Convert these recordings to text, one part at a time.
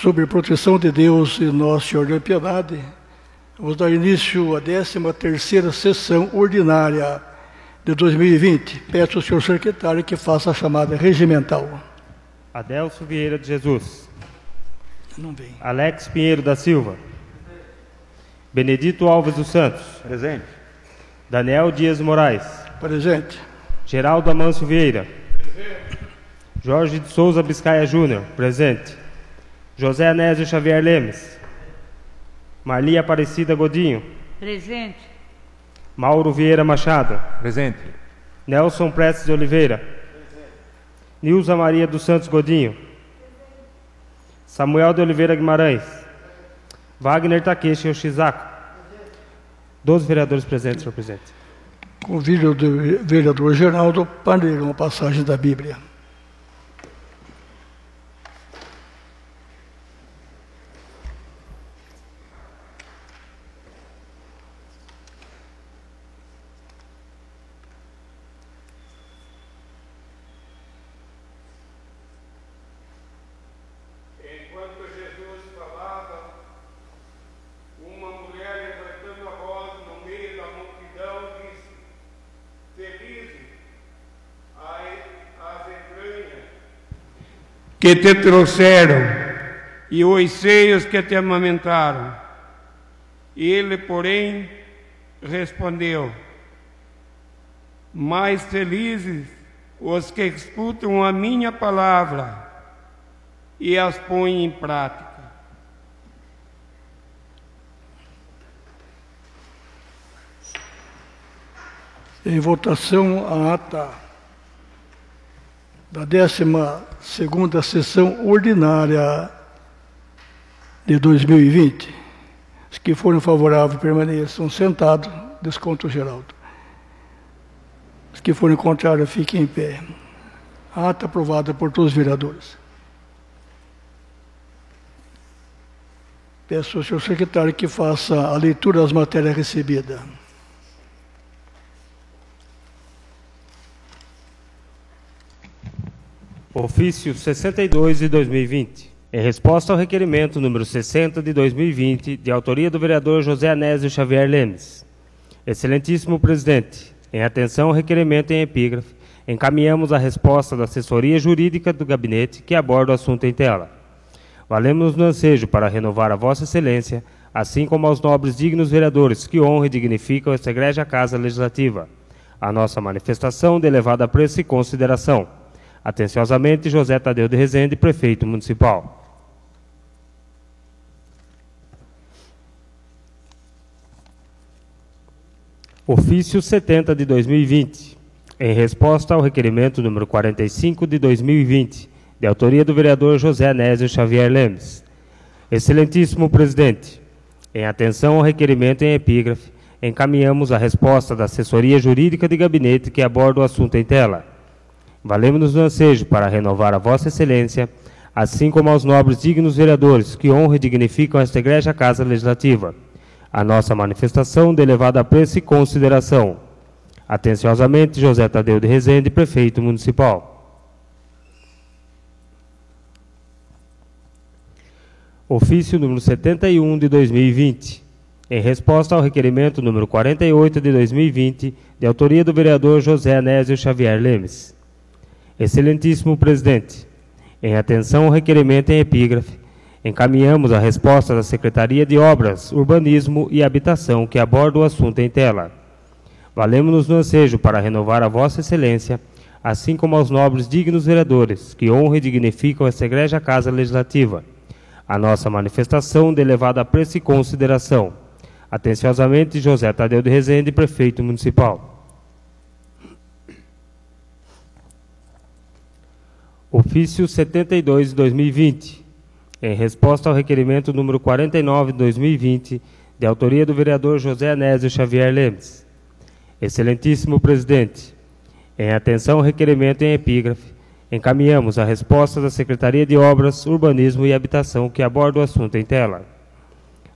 sob a proteção de Deus e Nossa Senhora da Piedade, vamos dar início à 13 terceira sessão ordinária de 2020. Peço ao senhor secretário que faça a chamada regimental. Adelso Vieira de Jesus. Não vem. Alex Pinheiro da Silva. Benedito Alves dos Santos. Presente. Daniel Dias Moraes. Presente. Geraldo Amâncio Vieira. Jorge de Souza Biscaia Júnior. Presente. José Anésio Xavier Lemes. Marli Aparecida Godinho. Presente. Mauro Vieira Machado. Presente. Nelson Prestes de Oliveira. Nilza Maria dos Santos Godinho. Samuel de Oliveira Guimarães. Wagner Takeshi Yoshizako. Doze vereadores presentes, senhor presidente. Convido o vereador Geraldo para ler uma passagem da Bíblia. Enquanto Jesus falava, uma mulher levantando a voz no meio da multidão disse: Felizes ai, as entranhas que te trouxeram e os seios que te amamentaram. Ele, porém, respondeu: Mais felizes os que escutam a minha palavra e as põem em prática. Em votação, a ata da 12 sessão ordinária de 2020. Os que forem favoráveis permaneçam sentados, desconto Geraldo. Os que forem contrários, fiquem em pé. A ata aprovada por todos os vereadores. Peço ao senhor secretário que faça a leitura das matérias recebidas. Ofício 62 de 2020. Em resposta ao requerimento número 60 de 2020, de autoria do vereador José Anésio Xavier Lemes. Excelentíssimo presidente, em atenção ao requerimento em epígrafe, encaminhamos a resposta da assessoria jurídica do gabinete que aborda o assunto em tela. Valemos no ansejo para renovar a Vossa Excelência, assim como aos nobres dignos vereadores que honram e dignificam esta egrégia Casa Legislativa, a nossa manifestação de elevado apreço e consideração. Atenciosamente, José Tadeu de Rezende, Prefeito Municipal. Ofício 70 de 2020. Em resposta ao requerimento número 45 de 2020, de autoria do vereador José Anésio Xavier Lemes. Excelentíssimo presidente, em atenção ao requerimento em epígrafe, encaminhamos a resposta da assessoria jurídica de gabinete que aborda o assunto em tela. Valemos-nos no ansejo para renovar a Vossa Excelência, assim como aos nobres dignos vereadores que honram e dignificam esta Igreja Casa Legislativa, a nossa manifestação de elevado apreço e consideração. Atenciosamente, José Tadeu de Rezende, Prefeito Municipal. Ofício número 71 de 2020. Em resposta ao requerimento número 48 de 2020, de autoria do vereador José Anésio Xavier Lemes. Excelentíssimo presidente, em atenção ao requerimento em epígrafe, encaminhamos a resposta da Secretaria de Obras, Urbanismo e Habitação que aborda o assunto em tela. Valemos-nos no ansejo para renovar a Vossa Excelência, assim como aos nobres dignos vereadores que honram e dignificam esta egrégia Casa Legislativa, a nossa manifestação de elevado apreço e consideração. Atenciosamente, José Tadeu de Rezende, Prefeito Municipal. Ofício 72 de 2020. Em resposta ao requerimento número 49 de 2020, de autoria do vereador José Anésio Xavier Lemes. Excelentíssimo presidente, em atenção ao requerimento em epígrafe, encaminhamos a resposta da Secretaria de Obras, Urbanismo e Habitação que aborda o assunto em tela.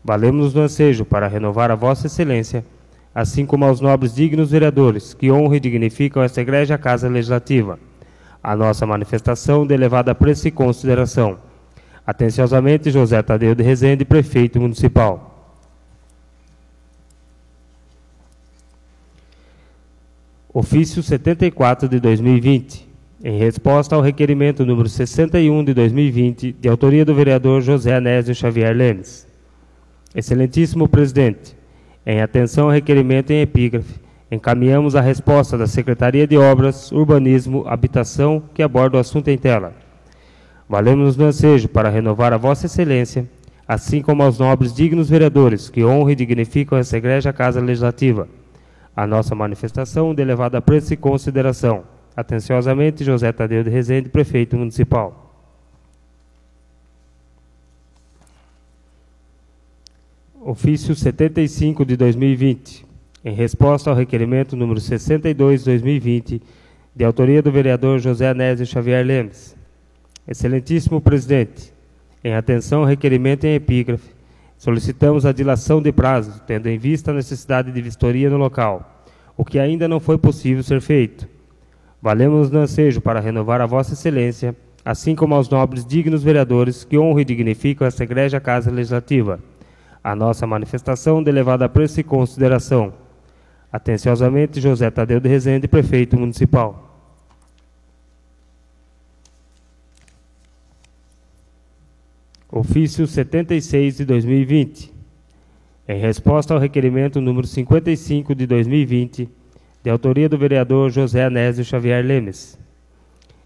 Valemos-nos no ansejo para renovar a Vossa Excelência, assim como aos nobres dignos vereadores que honram e dignificam esta Igreja Casa Legislativa, a nossa manifestação de elevado apreço e consideração. Atenciosamente, José Tadeu de Rezende, Prefeito Municipal. Ofício 74 de 2020. Em resposta ao requerimento número 61 de 2020, de autoria do vereador José Anésio Xavier Lemes. Excelentíssimo presidente, em atenção ao requerimento em epígrafe, encaminhamos a resposta da Secretaria de Obras, Urbanismo, Habitação, que aborda o assunto em tela. Valemos-nos no ansejo para renovar a Vossa Excelência, assim como aos nobres dignos vereadores que honram e dignificam essa Igreja Casa Legislativa. A nossa manifestação de elevada apreço e consideração. Atenciosamente, José Tadeu de Rezende, Prefeito Municipal. Ofício 75 de 2020. Em resposta ao requerimento número 62 de 2020, de autoria do vereador José Anésio Xavier Lemes. Excelentíssimo presidente, em atenção ao requerimento em epígrafe, solicitamos a dilação de prazo, tendo em vista a necessidade de vistoria no local, o que ainda não foi possível ser feito. Valemos no ansejo para renovar a Vossa Excelência, assim como aos nobres dignos vereadores que honram e dignificam esta Igreja Casa Legislativa a nossa manifestação de elevada apreço e consideração. Atenciosamente, José Tadeu de Rezende, Prefeito Municipal. Ofício 76 de 2020. Em resposta ao requerimento número 55 de 2020, de autoria do vereador José Anésio Xavier Lemes.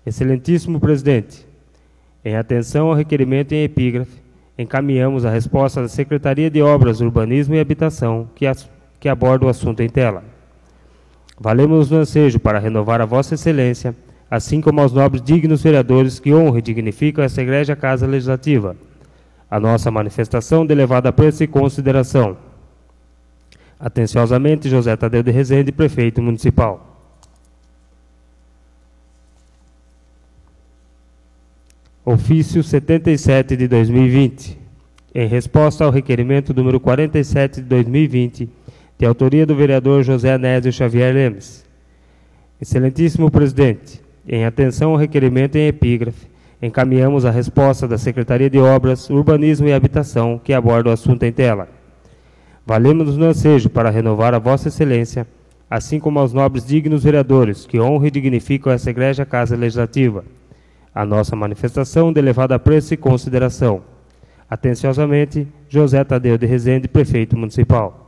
Excelentíssimo presidente, em atenção ao requerimento em epígrafe, encaminhamos a resposta da Secretaria de Obras, Urbanismo e Habitação, que, que aborda o assunto em tela. Valemos no ansejo para renovar a Vossa Excelência, assim como aos nobres dignos vereadores que honram e dignificam essa Igreja Casa Legislativa. A nossa manifestação de elevada apreço e consideração. Atenciosamente, José Tadeu de Rezende, Prefeito Municipal. Ofício 77 de 2020. Em resposta ao requerimento número 47 de 2020, de autoria do vereador José Anésio Xavier Lemes. Excelentíssimo presidente, em atenção ao requerimento em epígrafe, encaminhamos a resposta da Secretaria de Obras, Urbanismo e Habitação, que aborda o assunto em tela. Valemos-nos no ansejo para renovar a Vossa Excelência, assim como aos nobres dignos vereadores que honram e dignificam essa Igreja Casa Legislativa a nossa manifestação de elevado apreço e consideração. Atenciosamente, José Tadeu de Rezende, Prefeito Municipal.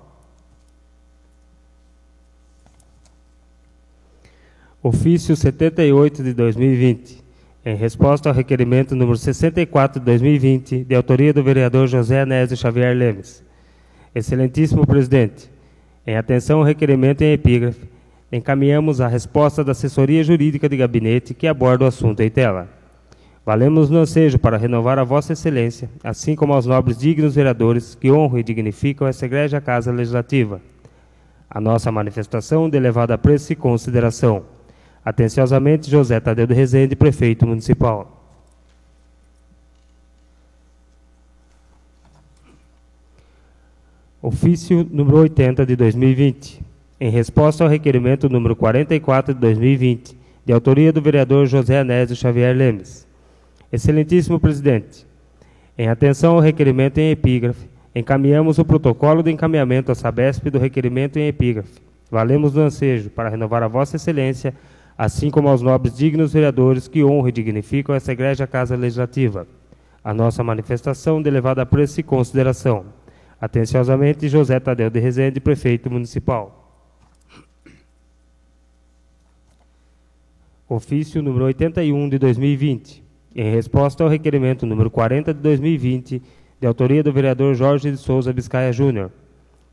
Ofício 78 de 2020. Em resposta ao requerimento número 64 de 2020, de autoria do vereador José Anésio Xavier Lemes. Excelentíssimo presidente, em atenção ao requerimento em epígrafe, encaminhamos a resposta da assessoria jurídica de gabinete que aborda o assunto em tela. Valemos no ansejo para renovar a Vossa Excelência, assim como aos nobres dignos vereadores que honram e dignificam essa Igreja Casa Legislativa. A nossa manifestação de elevada apreço e consideração. Atenciosamente, José Tadeu de Rezende, Prefeito Municipal. Ofício número 80 de 2020. Em resposta ao requerimento número 44 de 2020, de autoria do vereador José Anésio Xavier Lemes. Excelentíssimo presidente, em atenção ao requerimento em epígrafe, encaminhamos o protocolo de encaminhamento à Sabesp do requerimento em epígrafe. Valemos no ansejo para renovar a Vossa Excelência, assim como aos nobres dignos vereadores que honram e dignificam essa Igreja Casa Legislativa. A nossa manifestação de elevada apreço e consideração. Atenciosamente, José Tadeu de Rezende, Prefeito Municipal. Ofício número 81 de 2020 em resposta ao requerimento número 40 de 2020, de autoria do vereador Jorge de Souza Biscaia Júnior.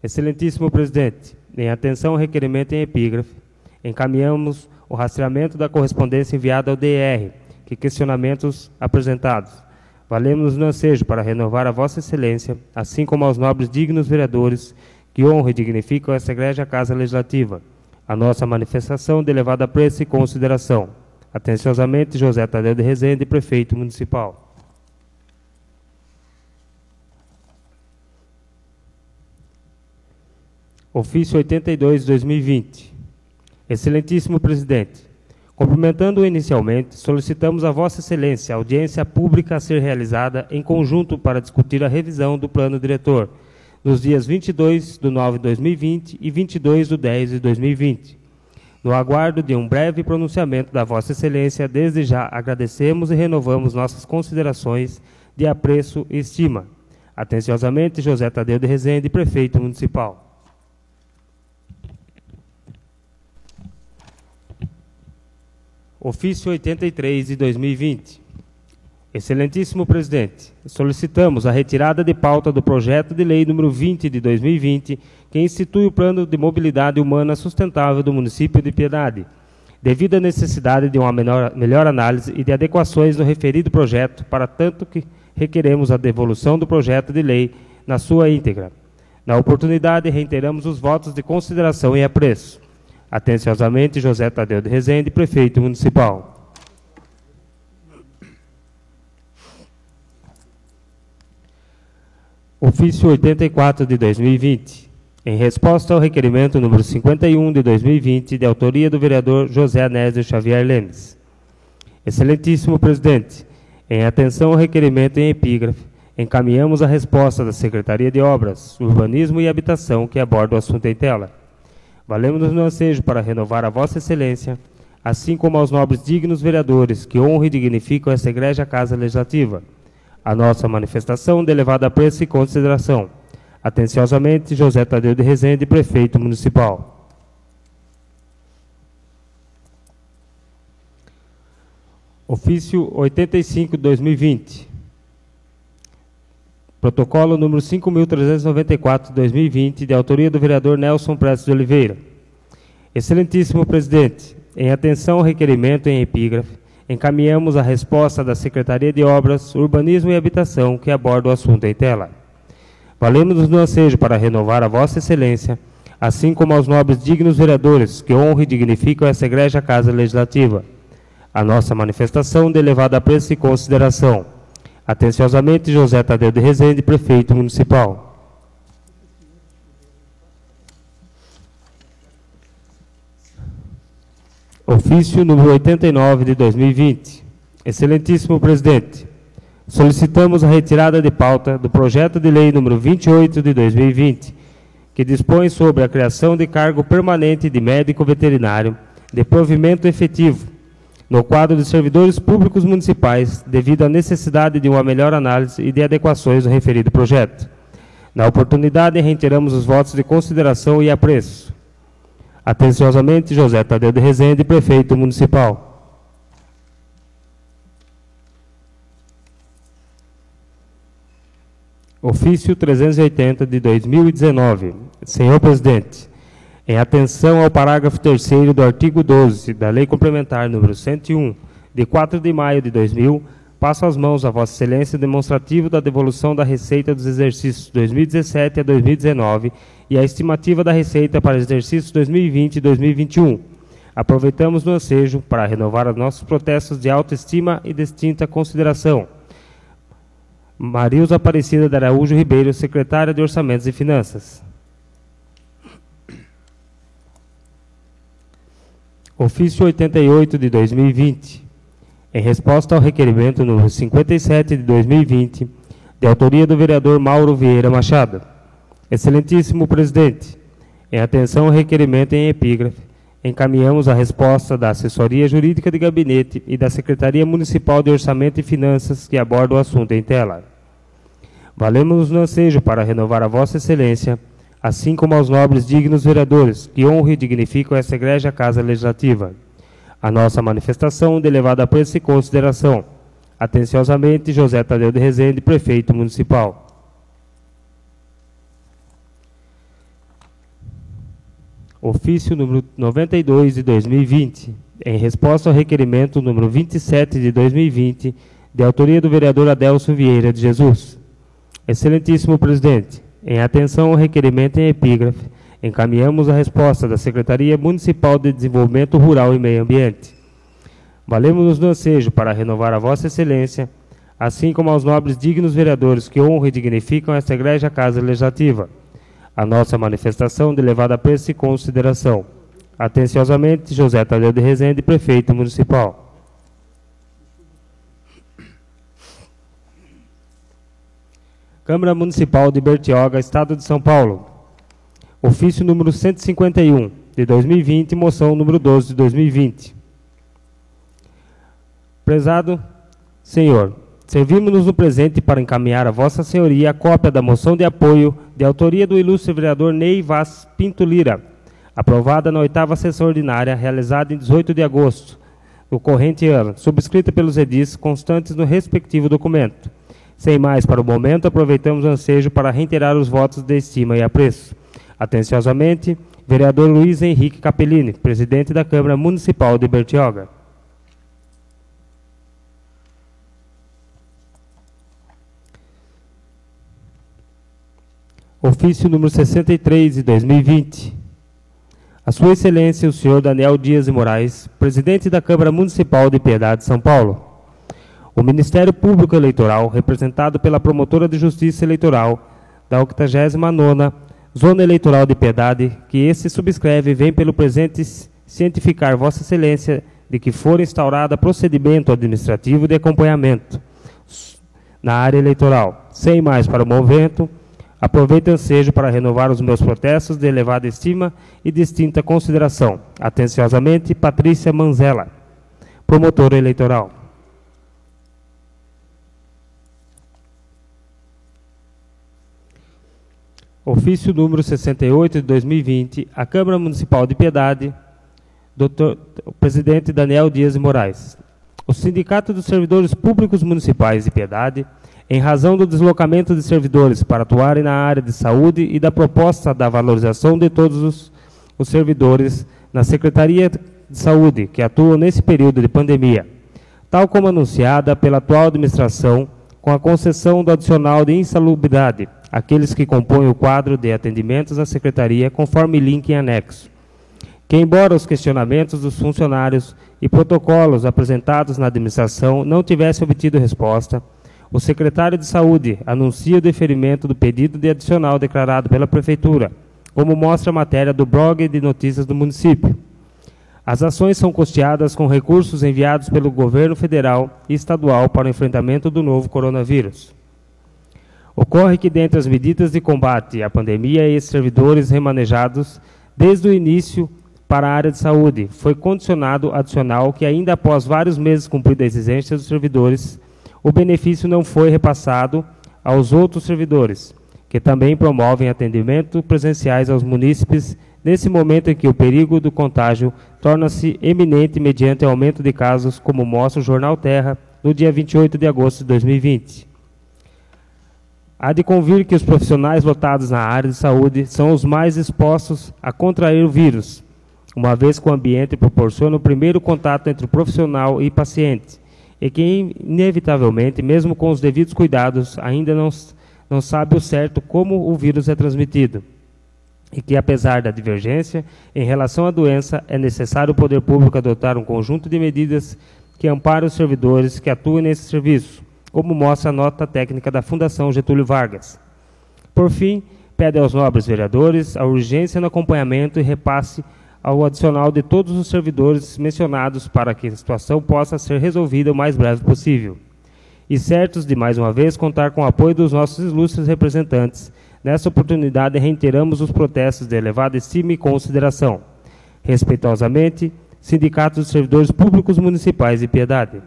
Excelentíssimo presidente, em atenção ao requerimento em epígrafe, encaminhamos o rastreamento da correspondência enviada ao DR, que questionamentos apresentados. Valemos no ansejo para renovar a Vossa Excelência, assim como aos nobres dignos vereadores que honram e dignificam esta Igreja Casa Legislativa, a nossa manifestação de elevada apreço e consideração. Atenciosamente, José Tadeu de Rezende, Prefeito Municipal. Ofício 82 de 2020. Excelentíssimo Presidente, Cumprimentando inicialmente, solicitamos a Vossa Excelência a audiência pública a ser realizada em conjunto para discutir a revisão do plano diretor, nos dias 22 de 9 de 2020 e 22 de 10 de 2020. No aguardo de um breve pronunciamento da Vossa Excelência, desde já agradecemos e renovamos nossas considerações de apreço e estima. Atenciosamente, José Tadeu de Rezende, Prefeito Municipal. Ofício 83 de 2020. Excelentíssimo presidente, solicitamos a retirada de pauta do projeto de lei número 20 de 2020, que institui o Plano de Mobilidade Humana Sustentável do município de Piedade, devido à necessidade de uma menor, melhor análise e de adequações no referido projeto, para tanto que requeremos a devolução do projeto de lei na sua íntegra. Na oportunidade, reiteramos os votos de consideração e apreço. Atenciosamente, José Tadeu de Rezende, Prefeito Municipal. Ofício 84 de 2020. Em resposta ao requerimento número 51 de 2020, de autoria do vereador José Anésio Xavier Lemes. Excelentíssimo presidente, em atenção ao requerimento em epígrafe, encaminhamos a resposta da Secretaria de Obras, Urbanismo e Habitação que aborda o assunto em tela. Valemos-nos no ansejo para renovar a Vossa Excelência, assim como aos nobres dignos vereadores que honram e dignificam essa Igreja Casa Legislativa, a nossa manifestação de elevada apreço e consideração. Atenciosamente, José Tadeu de Rezende, Prefeito Municipal. Ofício 85 de 2020. Protocolo número 5.394 de 2020, de autoria do vereador Nelson Prestes de Oliveira. Excelentíssimo presidente, em atenção ao requerimento em epígrafe, encaminhamos a resposta da Secretaria de Obras, Urbanismo e Habitação que aborda o assunto em tela. Valemos-nos no ansejo para renovar a Vossa Excelência, assim como aos nobres dignos vereadores que honram e dignificam essa Igreja Casa Legislativa. A nossa manifestação de elevada apreço e consideração Atenciosamente, José Tadeu de Rezende, Prefeito Municipal. Ofício número 89 de 2020. Excelentíssimo Presidente, solicitamos a retirada de pauta do projeto de lei número 28 de 2020, que dispõe sobre a criação de cargo permanente de médico veterinário de provimento efetivo no quadro de servidores públicos municipais, devido à necessidade de uma melhor análise e de adequações do referido projeto. Na oportunidade, reiteramos os votos de consideração e apreço. Atenciosamente, José Tadeu de Rezende, Prefeito Municipal. Ofício 380 de 2019. Senhor Presidente, em atenção ao parágrafo 3 do artigo 12 da Lei Complementar número 101, de 4 de maio de 2000, passo às mãos a Vossa Excelência demonstrativo da devolução da receita dos exercícios 2017 a 2019 e a estimativa da receita para os exercícios 2020 e 2021. Aproveitamos no ansejo para renovar os nossos protestos de autoestima e distinta consideração. Marilza Aparecida de Araújo Ribeiro, secretária de Orçamentos e Finanças. Ofício 88 de 2020, em resposta ao requerimento número 57 de 2020, de autoria do vereador Mauro Vieira Machado. Excelentíssimo presidente, em atenção ao requerimento em epígrafe, encaminhamos a resposta da Assessoria Jurídica de Gabinete e da Secretaria Municipal de Orçamento e Finanças que aborda o assunto em tela. Valemos-nos no ansejo para renovar a Vossa Excelência assim como aos nobres dignos vereadores que honram e dignificam essa Igreja Casa Legislativa. A nossa manifestação de elevada apreço e consideração. Atenciosamente, José Tadeu de Rezende, Prefeito Municipal. Ofício número 92 de 2020, em resposta ao requerimento número 27 de 2020, de autoria do vereador Adelso Vieira de Jesus. Excelentíssimo presidente, em atenção ao requerimento em epígrafe, encaminhamos a resposta da Secretaria Municipal de Desenvolvimento Rural e Meio Ambiente. Valemos-nos no ansejo para renovar a Vossa Excelência, assim como aos nobres dignos vereadores que honram e dignificam esta Igreja Casa Legislativa, a nossa manifestação de elevada apreço e consideração. Atenciosamente, José Tadeu de Rezende, Prefeito Municipal. Câmara Municipal de Bertioga, Estado de São Paulo. Ofício número 151, de 2020, moção número 12 de 2020. Prezado Senhor, servimos-nos no presente para encaminhar a Vossa Senhoria a cópia da moção de apoio de autoria do ilustre vereador Ney Vaz Pinto Lira, aprovada na oitava sessão ordinária, realizada em 18 de agosto do corrente ano, subscrita pelos edis constantes no respectivo documento sem mais para o momento, aproveitamos o ansejo para reiterar os votos de estima e apreço. Atenciosamente, vereador Luiz Henrique Capellini, presidente da Câmara Municipal de Bertioga. Ofício número 63 de 2020. A Sua Excelência, o senhor Daniel Dias de Moraes, presidente da Câmara Municipal de Piedade, São Paulo. O Ministério Público Eleitoral, representado pela Promotora de Justiça Eleitoral da 89ª Zona Eleitoral de Piedade, que esse subscreve, vem pelo presente cientificar Vossa Excelência de que for instaurado procedimento administrativo de acompanhamento na área eleitoral. Sem mais para o momento, aproveito o ensejo para renovar os meus protestos de elevada estima e distinta consideração. Atenciosamente, Patrícia Manzella, promotora eleitoral. Ofício número 68 de 2020, a Câmara Municipal de Piedade, o presidente Daniel Dias Moraes. O Sindicato dos Servidores Públicos Municipais de Piedade, em razão do deslocamento de servidores para atuarem na área de saúde e da proposta da valorização de todos os, os servidores na Secretaria de Saúde que atuam nesse período de pandemia, tal como anunciada pela atual administração, com a concessão do adicional de insalubridade aqueles que compõem o quadro de atendimentos da Secretaria, conforme link em anexo. Que, embora os questionamentos dos funcionários e protocolos apresentados na administração não tivessem obtido resposta, o secretário de Saúde anuncia o deferimento do pedido de adicional declarado pela Prefeitura, como mostra a matéria do blog de notícias do município. As ações são custeadas com recursos enviados pelo governo federal e estadual para o enfrentamento do novo coronavírus. Ocorre que, dentre as medidas de combate à pandemia e servidores remanejados desde o início para a área de saúde, foi condicionado adicional que, ainda após vários meses cumprida a exigência dos servidores, o benefício não foi repassado aos outros servidores, que também promovem atendimento presenciais aos munícipes nesse momento em que o perigo do contágio torna-se eminente mediante aumento de casos, como mostra o Jornal Terra, no dia 28 de agosto de 2020. Há de convir que os profissionais lotados na área de saúde são os mais expostos a contrair o vírus, uma vez que o ambiente proporciona o primeiro contato entre o profissional e paciente, e que, inevitavelmente, mesmo com os devidos cuidados, ainda não, não sabe o certo como o vírus é transmitido. E que, apesar da divergência em relação à doença, é necessário o poder público adotar um conjunto de medidas que amparem os servidores que atuem nesse serviço como mostra a nota técnica da Fundação Getúlio Vargas. Por fim, pede aos nobres vereadores a urgência no acompanhamento e repasse ao adicional de todos os servidores mencionados para que a situação possa ser resolvida o mais breve possível. E certos de, mais uma vez, contar com o apoio dos nossos ilustres representantes, nessa oportunidade reiteramos os protestos de elevada estima e consideração. Respeitosamente, Sindicato dos Servidores Públicos Municipais de Piedade.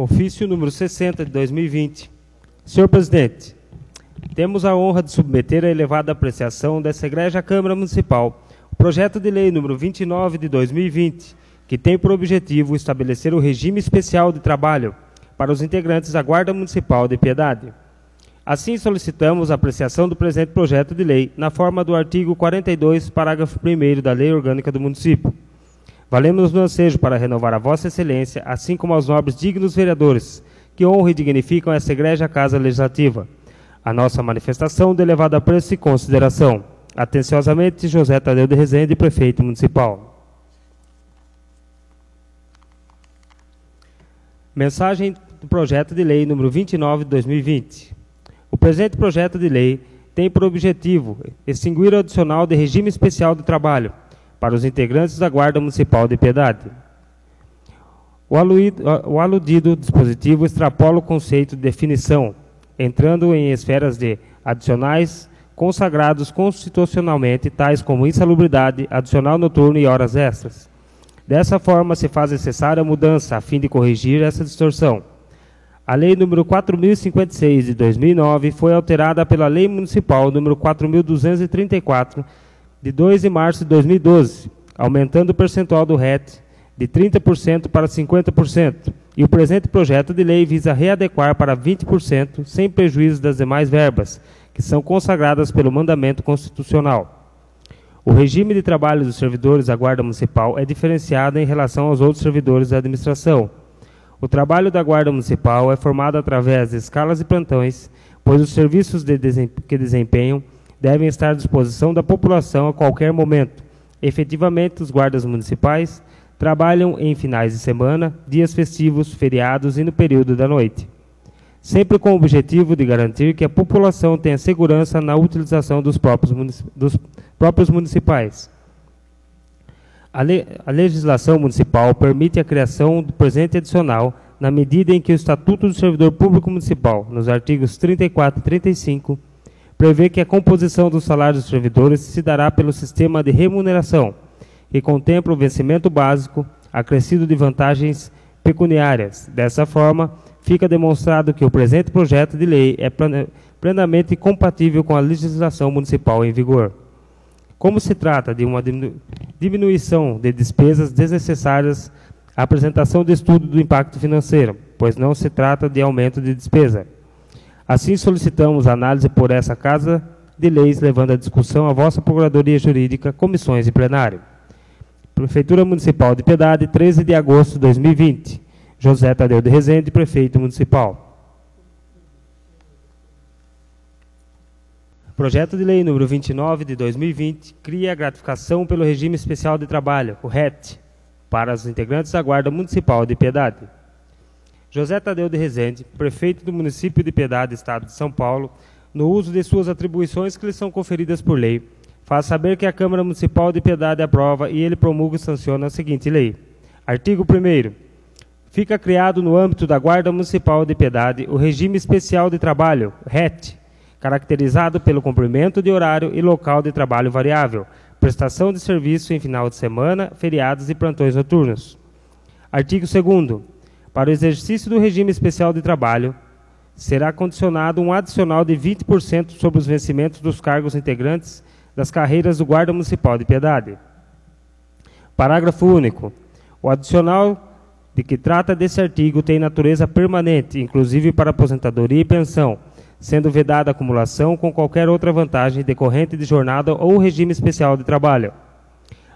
Ofício número 60 de 2020. Senhor Presidente, temos a honra de submeter à elevada apreciação dessa Igreja Câmara Municipal o projeto de lei número 29 de 2020, que tem por objetivo estabelecer o regime especial de trabalho para os integrantes da Guarda Municipal de Piedade. Assim, solicitamos a apreciação do presente projeto de lei na forma do artigo 42, parágrafo 1 da Lei Orgânica do Município Valemos no ansejo para renovar a Vossa Excelência, assim como aos nobres dignos vereadores que honram e dignificam essa Igreja Casa Legislativa. A nossa manifestação de elevado apreço e consideração. Atenciosamente, José Tadeu de Rezende, Prefeito Municipal. Mensagem do projeto de lei número 29 de 2020. O presente projeto de lei tem por objetivo extinguir o adicional de regime especial de trabalho para os integrantes da Guarda Municipal de Piedade. O, aluído, o aludido dispositivo extrapola o conceito de definição, entrando em esferas de adicionais consagrados constitucionalmente, tais como insalubridade, adicional noturno e horas extras. Dessa forma, se faz necessária a mudança a fim de corrigir essa distorção. A Lei nº 4056 de 2009 foi alterada pela Lei Municipal nº 4234 de 2 de março de 2012, aumentando o percentual do RET de 30% para 50%, e o presente projeto de lei visa readequar para 20%, sem prejuízo das demais verbas, que são consagradas pelo mandamento constitucional. O regime de trabalho dos servidores da Guarda Municipal é diferenciado em relação aos outros servidores da administração, o trabalho da Guarda Municipal é formado através de escalas e plantões, pois os serviços de que desempenham devem estar à disposição da população a qualquer momento. Efetivamente, os guardas municipais trabalham em finais de semana, dias festivos, feriados e no período da noite, sempre com o objetivo de garantir que a população tenha segurança na utilização dos próprios, dos próprios municipais. A, le a legislação municipal permite a criação do presente adicional na medida em que o Estatuto do Servidor Público Municipal, nos artigos 34 e 35, prevê que a composição dos salários dos servidores se dará pelo sistema de remuneração, que contempla o vencimento básico, acrescido de vantagens pecuniárias. Dessa forma, fica demonstrado que o presente projeto de lei é plenamente compatível com a legislação municipal em vigor. Como se trata de uma diminuição de despesas desnecessárias, a apresentação de estudo do impacto financeiro, pois não se trata de aumento de despesa. Assim, solicitamos análise por essa Casa de Leis, levando a discussão à vossa Procuradoria Jurídica, comissões e plenário. Prefeitura Municipal de Piedade, 13 de agosto de 2020. José Tadeu de Rezende, Prefeito Municipal. Projeto de Lei número 29 de 2020 cria a gratificação pelo regime especial de trabalho, o RET, para os integrantes da Guarda Municipal de Piedade. José Tadeu de Rezende, prefeito do município de Piedade, Estado de São Paulo, no uso de suas atribuições que lhe são conferidas por lei, faz saber que a Câmara Municipal de Piedade aprova e ele promulga e sanciona a seguinte lei. Artigo 1 Fica criado no âmbito da Guarda Municipal de Piedade o regime especial de trabalho, RET, caracterizado pelo cumprimento de horário e local de trabalho variável, prestação de serviço em final de semana, feriados e plantões noturnos. Artigo 2 Para o exercício do regime especial de trabalho, será condicionado um adicional de 20% sobre os vencimentos dos cargos integrantes das carreiras do Guarda Municipal de Piedade. Parágrafo único. O adicional de que trata desse artigo tem natureza permanente, inclusive para aposentadoria e pensão, sendo vedada a acumulação com qualquer outra vantagem decorrente de jornada ou regime especial de trabalho.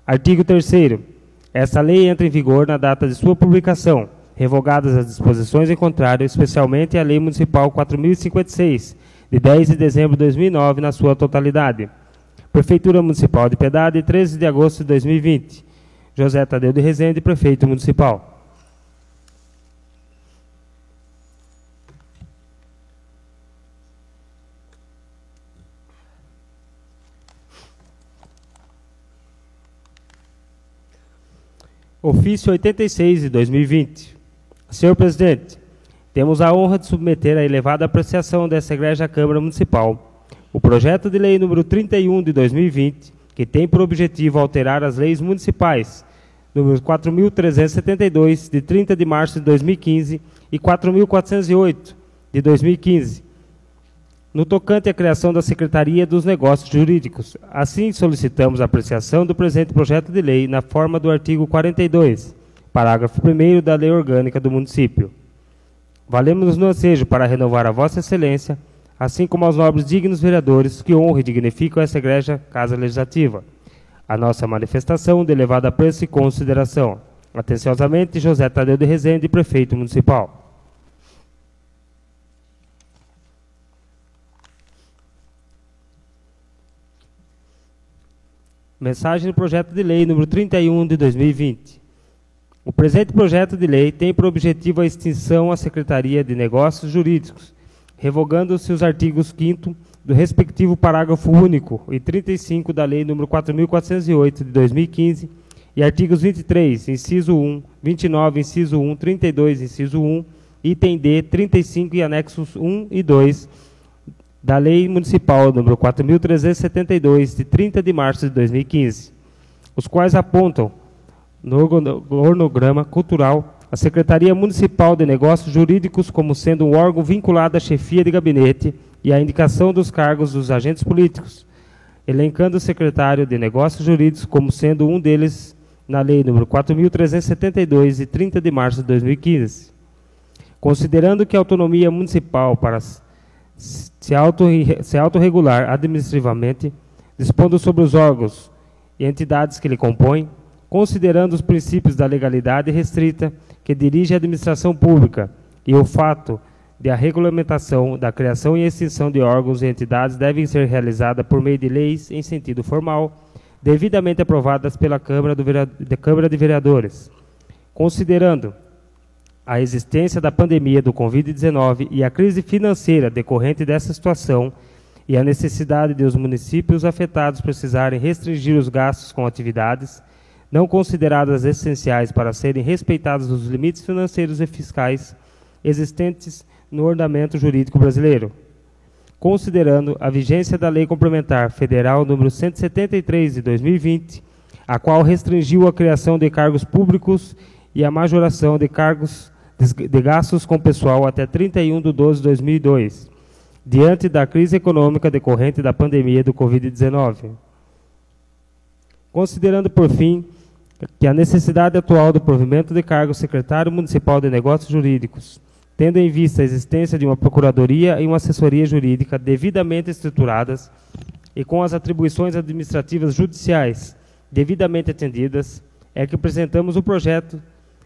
Artigo 3 Esta lei entra em vigor na data de sua publicação, revogadas as disposições em contrário, especialmente a Lei Municipal 4056, de 10 de dezembro de 2009, na sua totalidade. Prefeitura Municipal de Piedade, 13 de agosto de 2020. José Tadeu de Rezende, Prefeito Municipal. Ofício 86 de 2020. Senhor Presidente, temos a honra de submeter à elevada apreciação dessa Igreja Câmara Municipal o projeto de lei número 31 de 2020, que tem por objetivo alterar as leis municipais número 4.372, de 30 de março de 2015, e 4.408, de 2015, no tocante à criação da Secretaria dos Negócios Jurídicos. Assim, solicitamos a apreciação do presente projeto de lei na forma do artigo 42, Parágrafo 1 da Lei Orgânica do Município. Valemos-nos no ansejo para renovar a Vossa Excelência, assim como aos nobres dignos vereadores que honram e dignificam essa Igreja Casa Legislativa. A nossa manifestação de elevada preço e consideração. Atenciosamente, José Tadeu de Rezende, Prefeito Municipal. Mensagem do projeto de lei número 31 de 2020. O presente projeto de lei tem por objetivo a extinção à Secretaria de Negócios Jurídicos, revogando-se os artigos 5 do respectivo parágrafo único e 35 da Lei nº 4.408 de 2015 e artigos 23, inciso 1, 29, inciso 1, 32, inciso 1, item D, 35 e anexos 1 e 2 da Lei Municipal nº 4.372, de 30 de março de 2015, os quais apontam no organograma cultural a Secretaria Municipal de Negócios Jurídicos como sendo um órgão vinculado à chefia de gabinete e à indicação dos cargos dos agentes políticos, elencando o secretário de Negócios Jurídicos como sendo um deles na Lei nº 4.372, de 30 de março de 2015. Considerando que a autonomia municipal para se, auto, se autorregular administrativamente, dispondo sobre os órgãos e entidades que lhe compõem, considerando os princípios da legalidade restrita que dirige a administração pública e o fato de a regulamentação da criação e extinção de órgãos e entidades devem ser realizada por meio de leis em sentido formal, devidamente aprovadas pela Câmara, do, Câmara de Vereadores. Considerando a existência da pandemia do Covid-19 e a crise financeira decorrente dessa situação e a necessidade de os municípios afetados precisarem restringir os gastos com atividades não consideradas essenciais para serem respeitados os limites financeiros e fiscais existentes no ordenamento jurídico brasileiro, considerando a vigência da Lei Complementar Federal número 173 de 2020, a qual restringiu a criação de cargos públicos e a majoração de cargos de gastos com pessoal até 31 de 12 de 2002, diante da crise econômica decorrente da pandemia do Covid-19. Considerando, por fim, que a necessidade atual do provimento de cargo secretário municipal de negócios jurídicos tendo em vista a existência de uma procuradoria e uma assessoria jurídica devidamente estruturadas e com as atribuições administrativas judiciais devidamente atendidas, é que apresentamos o projeto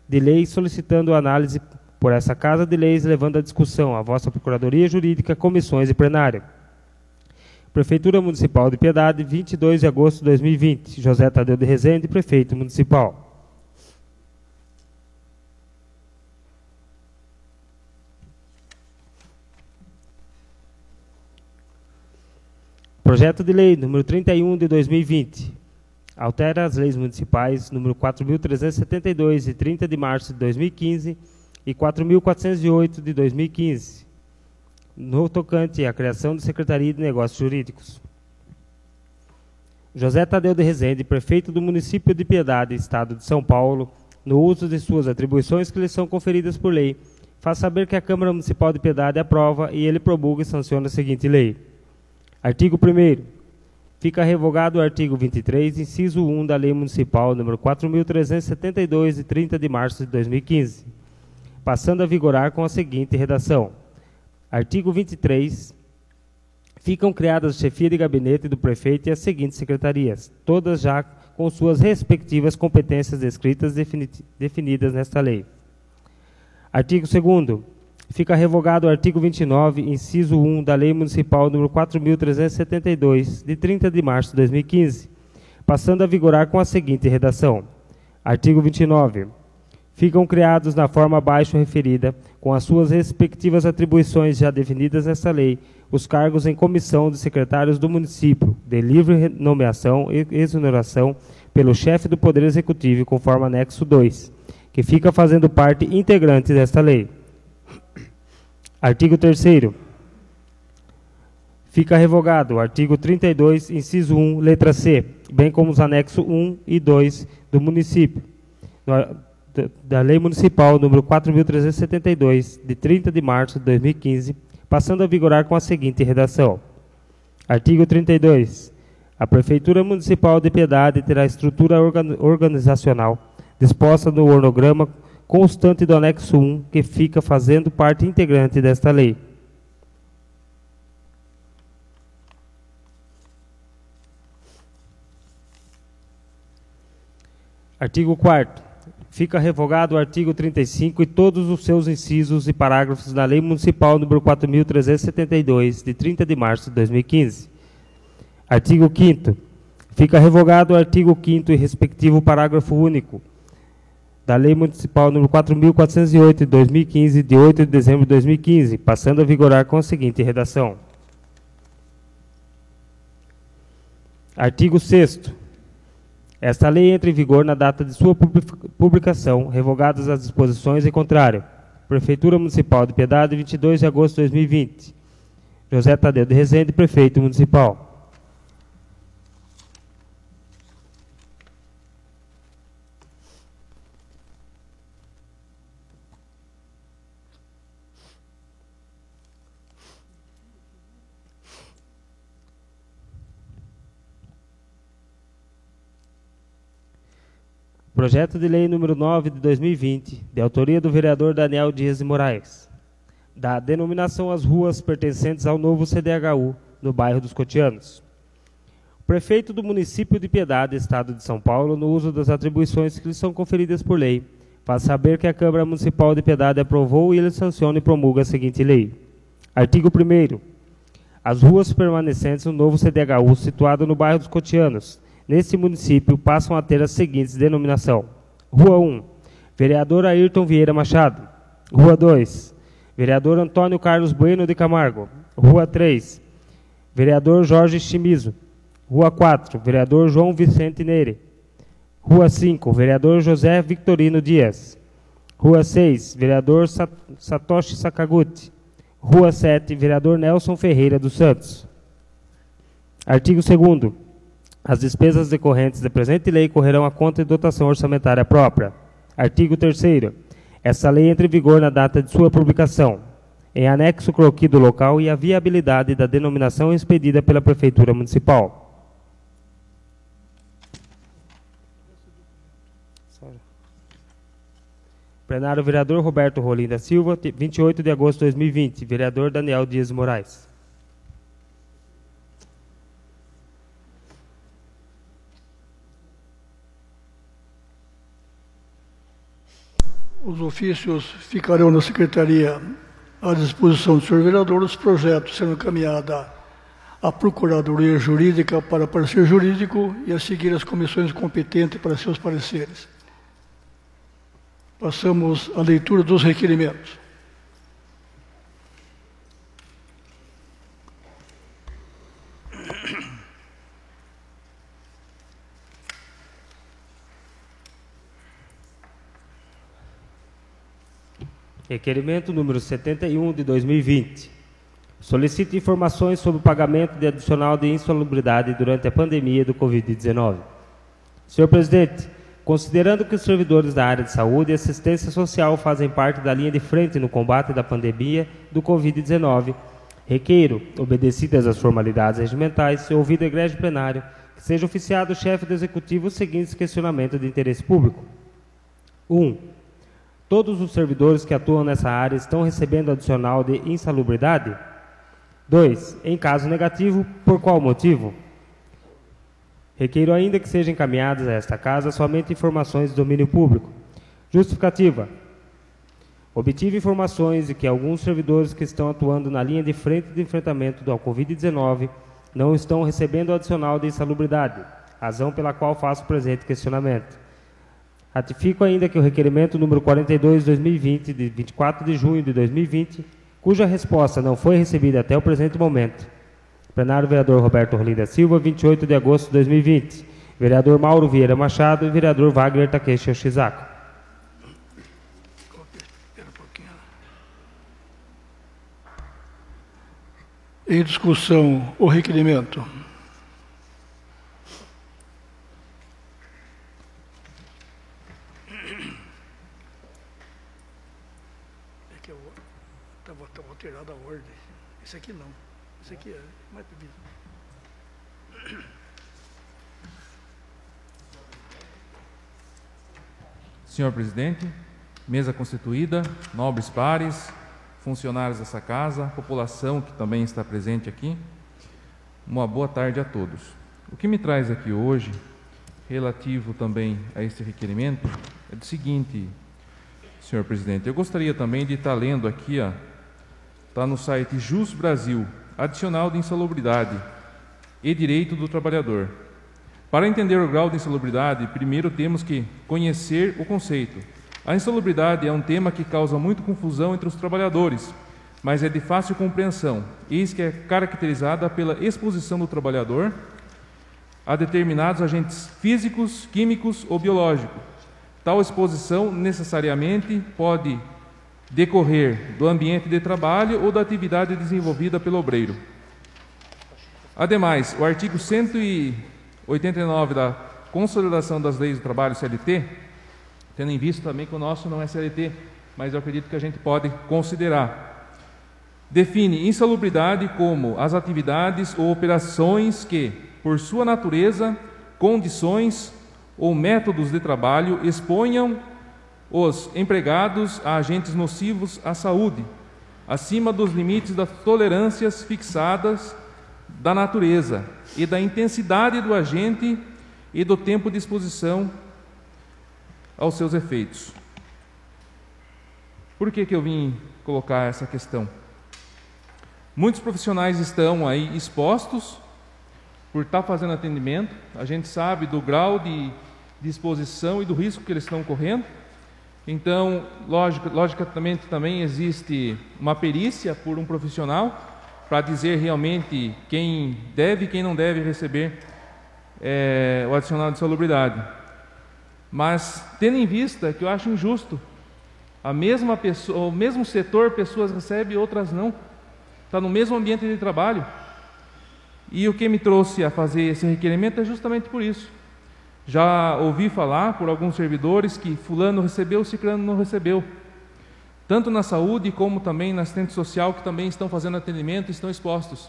de lei solicitando análise por essa Casa de Leis, levando à discussão a vossa Procuradoria Jurídica, comissões e plenária. Prefeitura Municipal de Piedade, 22 de agosto de 2020. José Tadeu de Rezende, Prefeito Municipal. Projeto de Lei número 31 de 2020. Altera as leis municipais número 4.372, de 30 de março de 2015 e 4.408 de 2015, no tocante à criação de Secretaria de Negócios Jurídicos. José Tadeu de Rezende, prefeito do município de Piedade, Estado de São Paulo, no uso de suas atribuições que lhe são conferidas por lei, faz saber que a Câmara Municipal de Piedade aprova e ele promulga e sanciona a seguinte lei. Artigo 1 Fica revogado o artigo 23, inciso 1 da Lei Municipal nº 4.372, de 30 de março de 2015, passando a vigorar com a seguinte redação. Artigo 23. Ficam criadas a chefia de gabinete do prefeito e as seguintes secretarias, todas já com suas respectivas competências descritas definidas nesta lei. Artigo 2 fica revogado o artigo 29, inciso 1 da Lei Municipal nº 4.372, de 30 de março de 2015, passando a vigorar com a seguinte redação. Artigo 29. Ficam criados na forma abaixo referida, com as suas respectivas atribuições já definidas nesta lei, os cargos em comissão de secretários do município, de livre nomeação e exoneração pelo chefe do Poder Executivo, conforme anexo 2, que fica fazendo parte integrante desta lei. Artigo 3 Fica revogado o artigo 32, inciso 1, letra C, bem como os anexos 1 e 2 do município, da Lei Municipal número 4.372, de 30 de março de 2015, passando a vigorar com a seguinte redação. Artigo 32. A Prefeitura Municipal de Piedade terá estrutura organizacional disposta no organograma constante do anexo 1, que fica fazendo parte integrante desta lei. Artigo 4 Fica revogado o artigo 35 e todos os seus incisos e parágrafos da Lei Municipal número 4372, de 30 de março de 2015. Artigo 5 Fica revogado o artigo 5 e respectivo parágrafo único da Lei Municipal número 4.408 de 2015, de 8 de dezembro de 2015, passando a vigorar com a seguinte redação. Artigo 6 Esta lei entra em vigor na data de sua publicação, revogadas as disposições em contrário. Prefeitura Municipal de Piedade, 22 de agosto de 2020. José Tadeu de Rezende, Prefeito Municipal. Projeto de Lei número 9 de 2020, de autoria do vereador Daniel Dias de Moraes, da denominação às ruas pertencentes ao novo CDHU, no bairro dos Cotianos. O prefeito do município de Piedade, Estado de São Paulo, no uso das atribuições que lhe são conferidas por lei, faz saber que a Câmara Municipal de Piedade aprovou e ele sanciona e promulga a seguinte lei. Artigo 1 As ruas permanecentes no novo CDHU, situado no bairro dos Cotianos, nesse município passam a ter as seguintes denominação. Rua 1, vereador Ayrton Vieira Machado. Rua 2, vereador Antônio Carlos Bueno de Camargo. Rua 3, vereador Jorge Chimizo. Rua 4, vereador João Vicente Neire. Rua 5, vereador José Victorino Dias. Rua 6, vereador Satoshi Sakaguchi. Rua 7, vereador Nelson Ferreira dos Santos. Artigo 2 as despesas decorrentes da presente lei correrão à conta de dotação orçamentária própria. Artigo 3 Essa lei entra em vigor na data de sua publicação. Em anexo croqui do local e a viabilidade da denominação expedida pela Prefeitura Municipal. Plenário Vereador Roberto Rolim da Silva, 28 de agosto de 2020. Vereador Daniel Dias Moraes. Os ofícios ficarão na secretaria à disposição do senhor vereador, os projetos sendo encaminhados à Procuradoria Jurídica para parecer jurídico e a seguir as comissões competentes para seus pareceres. Passamos à leitura dos requerimentos. Requerimento número 71 de 2020. Solicita informações sobre o pagamento de adicional de insalubridade durante a pandemia do Covid-19. Senhor presidente, considerando que os servidores da área de saúde e assistência social fazem parte da linha de frente no combate da pandemia do Covid-19, requeiro, obedecidas as formalidades regimentais, ouvido o egrégio plenário, que seja oficiado o chefe do executivo os seguintes questionamentos de interesse público. 1. Um, Todos os servidores que atuam nessa área estão recebendo adicional de insalubridade? 2. Em caso negativo, por qual motivo? Requeiro ainda que sejam encaminhadas a esta casa somente informações de domínio público. Justificativa. Obtive informações de que alguns servidores que estão atuando na linha de frente de enfrentamento ao Covid-19 não estão recebendo adicional de insalubridade, razão pela qual faço presente questionamento. Ratifico ainda que o requerimento número 42 de 2020, de 24 de junho de 2020, cuja resposta não foi recebida até o presente momento. Plenário vereador Roberto Rolinda Silva, 28 de agosto de 2020. Vereador Mauro Vieira Machado e vereador Wagner Takeshi Oshizaka. Em discussão, o requerimento. Esse aqui não. Esse aqui é mais bebido. Senhor presidente, mesa constituída, nobres pares, funcionários dessa casa, população que também está presente aqui, uma boa tarde a todos. O que me traz aqui hoje, relativo também a este requerimento, é o seguinte, senhor presidente, eu gostaria também de estar lendo aqui, ó, Está no site Jus Brasil, adicional de insalubridade e direito do trabalhador. Para entender o grau de insalubridade, primeiro temos que conhecer o conceito. A insalubridade é um tema que causa muita confusão entre os trabalhadores, mas é de fácil compreensão, eis que é caracterizada pela exposição do trabalhador a determinados agentes físicos, químicos ou biológicos. Tal exposição necessariamente pode decorrer do ambiente de trabalho ou da atividade desenvolvida pelo obreiro. Ademais, o artigo 189 da Consolidação das Leis do Trabalho CLT, tendo em vista também que o nosso não é CLT, mas eu acredito que a gente pode considerar, define insalubridade como as atividades ou operações que, por sua natureza, condições ou métodos de trabalho, exponham os empregados a agentes nocivos à saúde, acima dos limites das tolerâncias fixadas da natureza e da intensidade do agente e do tempo de exposição aos seus efeitos. Por que, que eu vim colocar essa questão? Muitos profissionais estão aí expostos por estar fazendo atendimento, a gente sabe do grau de, exposição e do risco que eles estão correndo. Então, logicamente também existe uma perícia por um profissional para dizer realmente quem deve e quem não deve receber é, o adicional de salubridade. Mas tendo em vista que eu acho injusto, a mesma pessoa, o mesmo setor, pessoas recebem, outras não. Está no mesmo ambiente de trabalho. E o que me trouxe a fazer esse requerimento é justamente por isso. Já ouvi falar por alguns servidores que fulano recebeu, ciclano não recebeu tanto na saúde como também na assistente social que também estão fazendo atendimento estão expostos.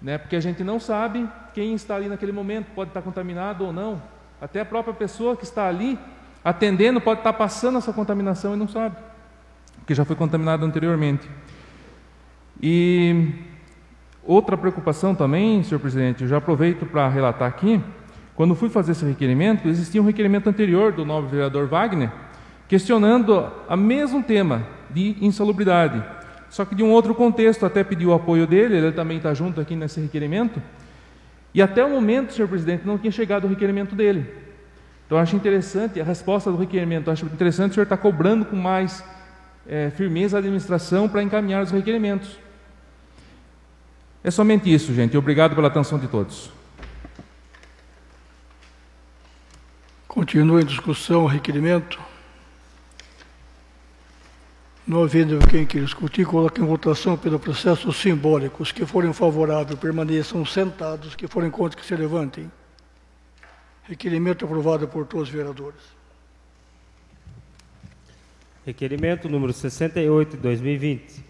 Né? Porque a gente não sabe quem está ali naquele momento, pode estar contaminado ou não. Até a própria pessoa que está ali atendendo pode estar passando essa contaminação e não sabe, porque já foi contaminado anteriormente. E outra preocupação também, senhor presidente, eu já aproveito para relatar aqui, quando fui fazer esse requerimento, existia um requerimento anterior do novo vereador Wagner, questionando o mesmo tema de insalubridade, só que de um outro contexto, até pediu o apoio dele, ele também está junto aqui nesse requerimento, e até o momento, senhor presidente, não tinha chegado o requerimento dele. Então, acho interessante a resposta do requerimento, acho interessante o senhor estar tá cobrando com mais é, firmeza a administração para encaminhar os requerimentos. É somente isso, gente. Obrigado pela atenção de todos. Continua em discussão o requerimento. Não havendo quem queira discutir, coloque em votação pelo processo simbólico. Os que forem favoráveis permaneçam sentados, os que forem contra que se levantem. Requerimento aprovado por todos os vereadores. Requerimento número 68 de 2020.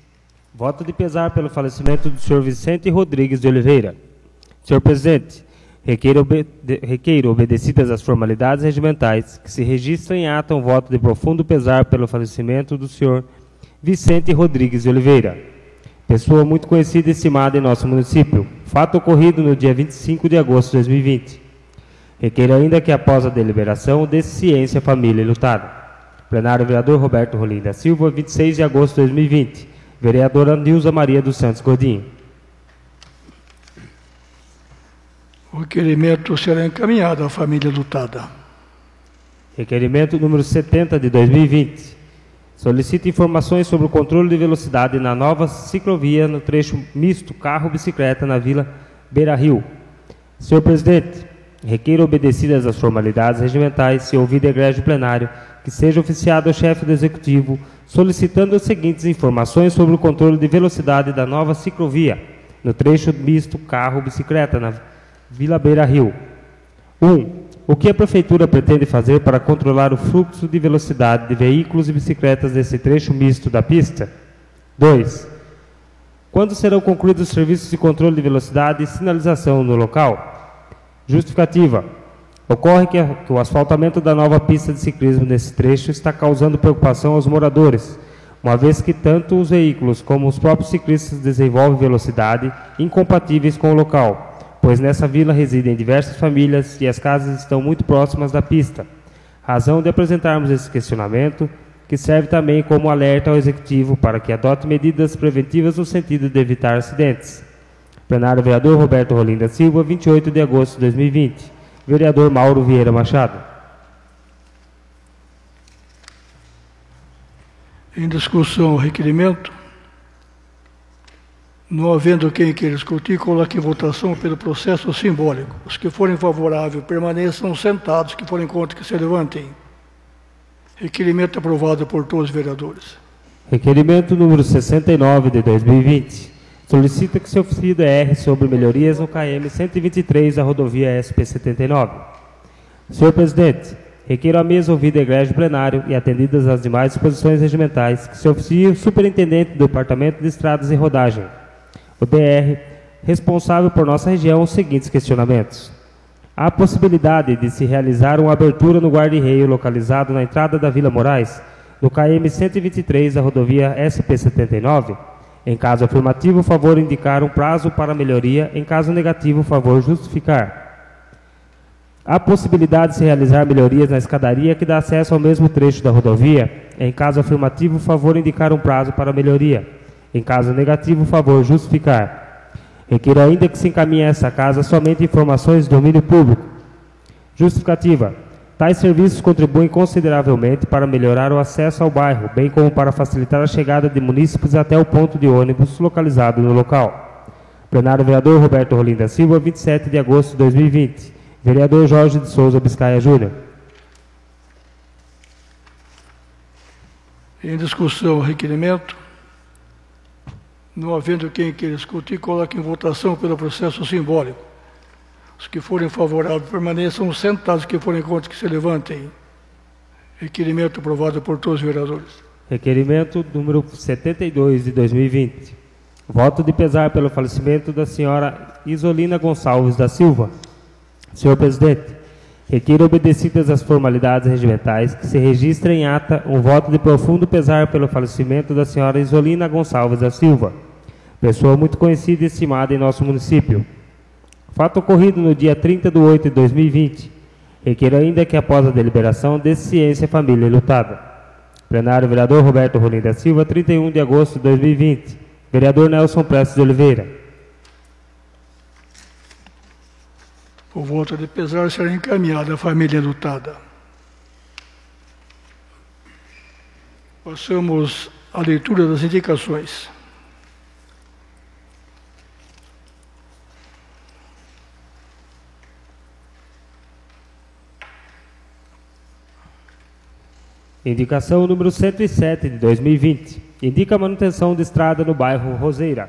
Voto de pesar pelo falecimento do senhor Vicente Rodrigues de Oliveira. Senhor presidente, requeiro, obede requeiro obedecidas as formalidades regimentais que se registra em ata um voto de profundo pesar pelo falecimento do senhor Vicente Rodrigues de Oliveira, pessoa muito conhecida e estimada em nosso município. Fato ocorrido no dia 25 de agosto de 2020. Requer ainda que, após a deliberação, dê ciência à família lutada. Plenário Vereador Roberto Rolim da Silva, 26 de agosto de 2020. Vereadora Nilza Maria dos Santos Godinho. O requerimento será encaminhado à família lutada. Requerimento número 70 de 2020. Solicita informações sobre o controle de velocidade na nova ciclovia no trecho misto carro-bicicleta na Vila Beira Rio. Senhor presidente, requeiro obedecidas as formalidades regimentais se ouvir egrégio plenário que seja oficiado ao chefe do executivo solicitando as seguintes informações sobre o controle de velocidade da nova ciclovia no trecho misto carro-bicicleta na Vila Beira Rio. 1. Um, o que a Prefeitura pretende fazer para controlar o fluxo de velocidade de veículos e bicicletas nesse trecho misto da pista? 2. Quando serão concluídos os serviços de controle de velocidade e sinalização no local? Justificativa. Ocorre que, o asfaltamento da nova pista de ciclismo nesse trecho está causando preocupação aos moradores, uma vez que tanto os veículos como os próprios ciclistas desenvolvem velocidade incompatíveis com o local pois nessa vila residem diversas famílias e as casas estão muito próximas da pista. Razão de apresentarmos esse questionamento, que serve também como alerta ao Executivo para que adote medidas preventivas no sentido de evitar acidentes. Plenário Vereador Roberto Rolim da Silva, 28 de agosto de 2020. Vereador Mauro Vieira Machado. Em discussão o requerimento. Não havendo quem queira discutir, coloque em votação pelo processo simbólico. Os que forem favoráveis permaneçam sentados, que forem contra que se levantem. Requerimento aprovado por todos os vereadores. Requerimento número 69 de 2020. Solicita que se oficie DR sobre melhorias no KM 123 da rodovia SP-79. Senhor presidente, requeiro a mesa ouvida egrégio plenário e atendidas as demais disposições regimentais que se oficie o superintendente do Departamento de Estradas e Rodagem, o DR, responsável por nossa região, os seguintes questionamentos. Há possibilidade de se realizar uma abertura no guarda-reio localizado na entrada da Vila Moraes, no KM 123 da rodovia SP-79? Em caso afirmativo, favor indicar um prazo para melhoria, em caso negativo, favor justificar. Há possibilidade de se realizar melhorias na escadaria que dá acesso ao mesmo trecho da rodovia? Em caso afirmativo, favor indicar um prazo para melhoria. Em caso negativo, favor justificar. Requer ainda que se encaminhe a essa casa somente informações de domínio público. Justificativa. Tais serviços contribuem consideravelmente para melhorar o acesso ao bairro, bem como para facilitar a chegada de munícipes até o ponto de ônibus localizado no local. Plenário Vereador Roberto Rolim da Silva, 27 de agosto de 2020. Vereador Jorge de Souza Biscaia Júnior. Em discussão requerimento. Não havendo quem queira discutir, coloque em votação pelo processo simbólico. Os que forem favoráveis permaneçam sentados, os que forem contra que se levantem. Requerimento aprovado por todos os vereadores. Requerimento número 72 de 2020. Voto de pesar pelo falecimento da senhora Isolina Gonçalves da Silva. Senhor presidente, requer obedecidas as formalidades regimentais que se registre em ata um voto de profundo pesar pelo falecimento da senhora Isolina Gonçalves da Silva pessoa muito conhecida e estimada em nosso município. Fato ocorrido no dia 30 de 8 de 2020. Requer ainda que, após a deliberação, dê ciência à família lutada. Plenário Vereador Roberto Rolim da Silva, 31 de agosto de 2020. Vereador Nelson Prestes de Oliveira. O voto de pesar será encaminhado à família lutada. Passamos à leitura das indicações. Indicação número 107 de 2020. Indica manutenção de estrada no bairro Roseira.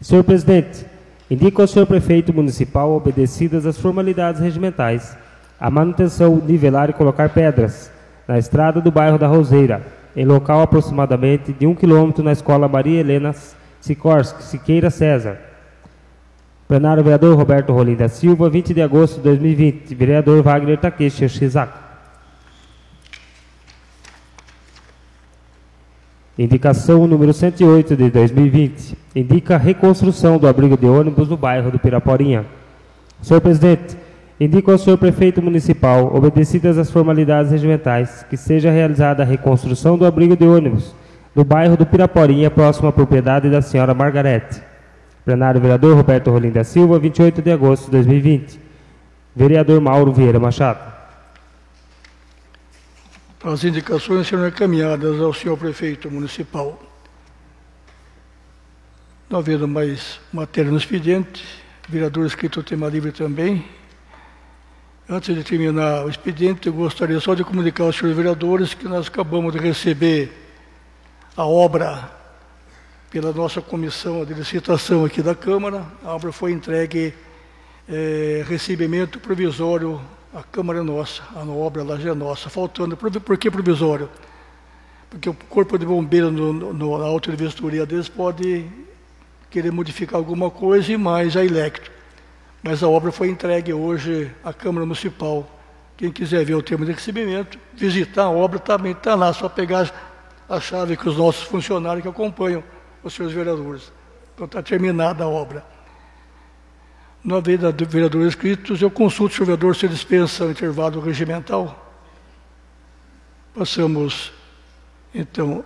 Senhor presidente, indica ao senhor prefeito municipal, obedecidas as formalidades regimentais, a manutenção, nivelar e colocar pedras na estrada do bairro da Roseira, em local aproximadamente de um quilômetro na escola Maria Helena Siqueira César. Plenário vereador Roberto Rolim da Silva, 20 de agosto de 2020. Vereador Wagner Takeshi Shizaki. Indicação número 108 de 2020. Indica a reconstrução do abrigo de ônibus no bairro do Piraporinha. Senhor presidente, indico ao senhor prefeito municipal, obedecidas as formalidades regimentais, que seja realizada a reconstrução do abrigo de ônibus no bairro do Piraporinha, próximo à propriedade da senhora Margarete. Plenário vereador Roberto Rolim da Silva, 28 de agosto de 2020. Vereador Mauro Vieira Machado. As indicações serão encaminhadas ao senhor prefeito municipal. Não havendo mais matéria no expediente, vereador escrito tema livre também. Antes de terminar o expediente, eu gostaria só de comunicar aos senhores vereadores que nós acabamos de receber a obra pela nossa comissão de licitação aqui da Câmara. A obra foi entregue, é, recebimento provisório a Câmara é nossa, a obra lá já é nossa, faltando. Por que provisório? Porque o Corpo de Bombeiros, no, no, na deles, pode querer modificar alguma coisa e mais a Electro. Mas a obra foi entregue hoje à Câmara Municipal. Quem quiser ver o termo de recebimento, visitar a obra também está lá, só pegar a chave que os nossos funcionários que acompanham os seus vereadores. Então está terminada a obra na vida do vereador escritos, eu consulto se o vereador se dispensa o intervalo regimental. Passamos, então,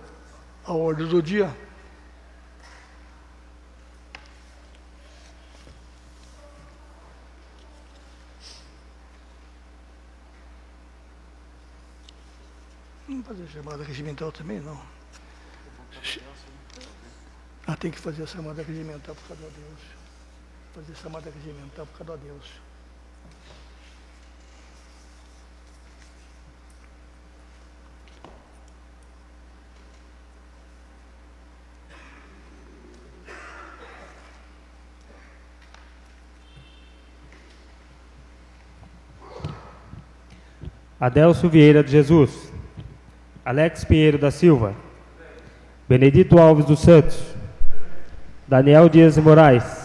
à ordem do dia. Não fazer chamada regimental também, não. Ah, tem que fazer a chamada regimental, por favor de Deus. Fazer chamada regimental por causa do Deus. Adelso Vieira de Jesus, Alex Pinheiro da Silva, Benedito Alves dos Santos, Daniel Dias de Moraes,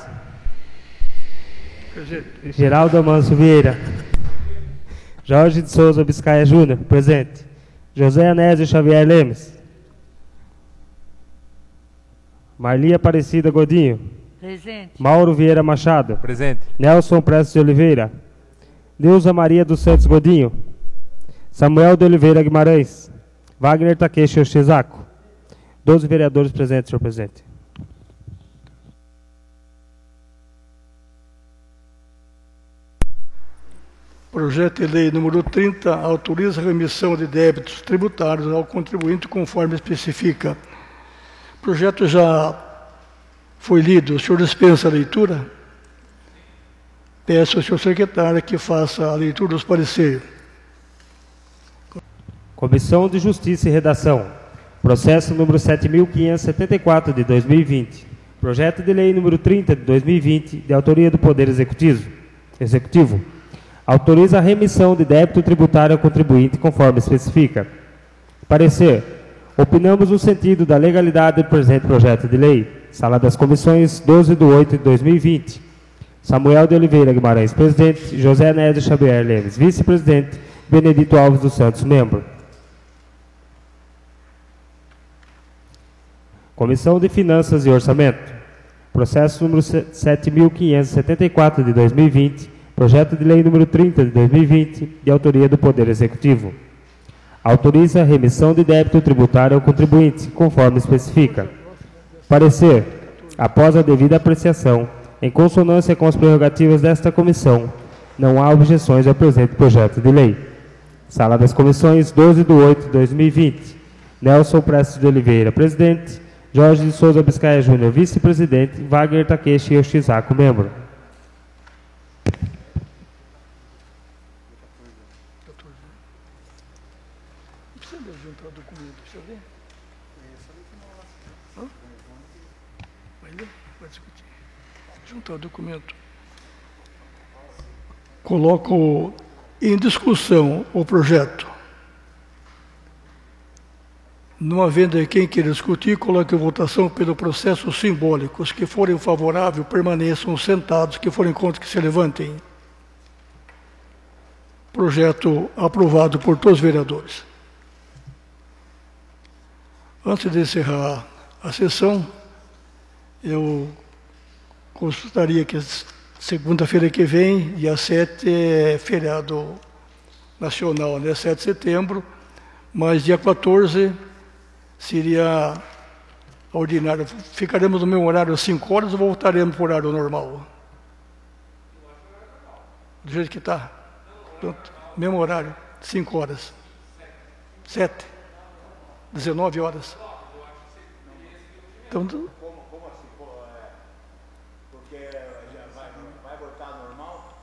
Geraldo Amanso Vieira, Jorge de Souza Biscaia Júnior, presente, José Anésio Xavier Lemes, Marli Aparecida Godinho, Presente. Mauro Vieira Machado, Presente. Nelson Prestes de Oliveira, Neuza Maria dos Santos Godinho, Samuel de Oliveira Guimarães, Wagner Takeshi Yoshizako. Doze vereadores presentes, senhor presidente. Projeto de lei número 30 autoriza a remissão de débitos tributários ao contribuinte conforme especifica. O projeto já foi lido. O senhor dispensa a leitura? Peço ao senhor secretário que faça a leitura dos pareceres. Comissão de Justiça e Redação. Processo número 7574 de 2020. Projeto de lei número 30 de 2020, de autoria do Poder Executivo. Executivo. Autoriza a remissão de débito tributário ao contribuinte conforme especifica. Parecer. Opinamos no sentido da legalidade do presente projeto de lei. Sala das Comissões, 12 de 8 de 2020. Samuel de Oliveira Guimarães, presidente. José Nédio Xavier Lemes, vice-presidente. Benedito Alves dos Santos, membro. Comissão de Finanças e Orçamento. Processo número 7574 de 2020. Projeto de lei número 30 de 2020, de autoria do Poder Executivo. Autoriza a remissão de débito tributário ao contribuinte, conforme especifica. Parecer. Após a devida apreciação, em consonância com as prerrogativas desta comissão, não há objeções ao presente projeto de lei. Sala das Comissões, 12 de 8 de 2020. Nelson Prestes de Oliveira, presidente. Jorge de Souza Biscaia Júnior, vice-presidente. Wagner Takeshi Yoshizako, membro. Não precisa juntar o documento, precisa ver? Hã? Vai ler? Vai discutir. O documento. Coloco em discussão o projeto. Não havendo quem queira discutir, coloque em votação pelo processo simbólico. Os que forem favoráveis permaneçam sentados, que forem contra que se levantem. Projeto aprovado por todos os vereadores. Antes de encerrar a sessão, eu gostaria que segunda-feira que vem, dia 7, é feriado nacional, né? 7 de setembro, mas dia 14 seria ordinário. Ficaremos no mesmo horário às 5 horas ou voltaremos para o horário normal? Do jeito que está? Mesmo horário, 5 horas. 7. 19 horas. Então,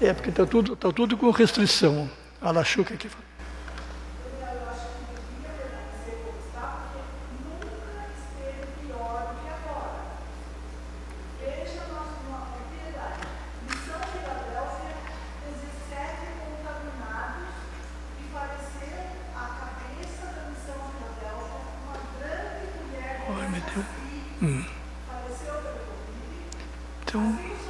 é, porque está tudo, tá tudo com restrição. A Lachuca aqui. Ai, meu Deus. Hum. Então.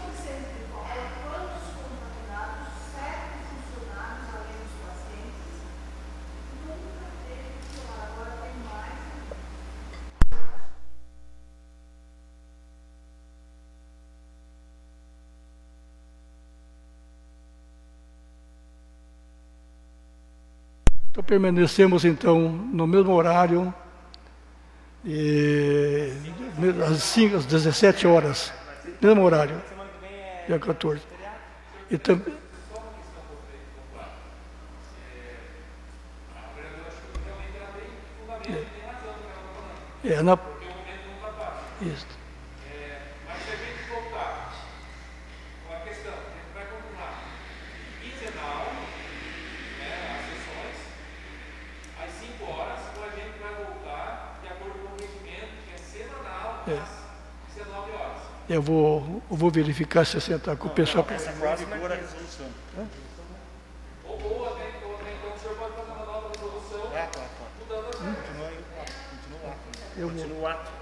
Então, permanecemos então no mesmo horário, e, às, 5, às 17 horas, mesmo horário, dia 14. E também. É, na. Isso. Eu vou, eu vou verificar se você está com o pessoal. Essa próxima é resolução. Ou, ou até então, até então, o senhor pode fazer uma nova resolução tá, tá. mudando as Continua o ato. Eu Continua o ato.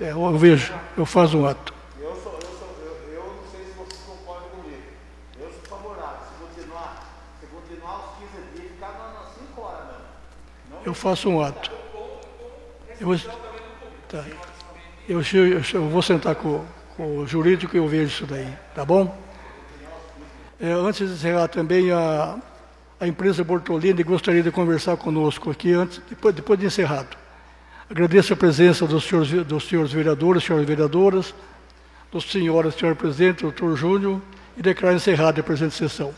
É, eu vejo, eu faço um ato. Eu, sou, eu, sou, eu, eu não sei se vocês concordam comigo. Eu sou favorável. Se continuar, se continuar os 15 dias, ficar nas 5 horas. Eu faço um ato. Eu, vou- tá. eu, eu, eu vou sentar com, com o jurídico eu vejo isso daí, tá bom? É, antes de encerrar também, a, a empresa Bortolini gostaria de conversar conosco aqui, antes, depois, depois de encerrado. Agradeço a presença dos senhores, dos senhores vereadores, senhoras vereadoras, dos senhores, senhor presidente, doutor Júnior, e declaro encerrada a presente sessão.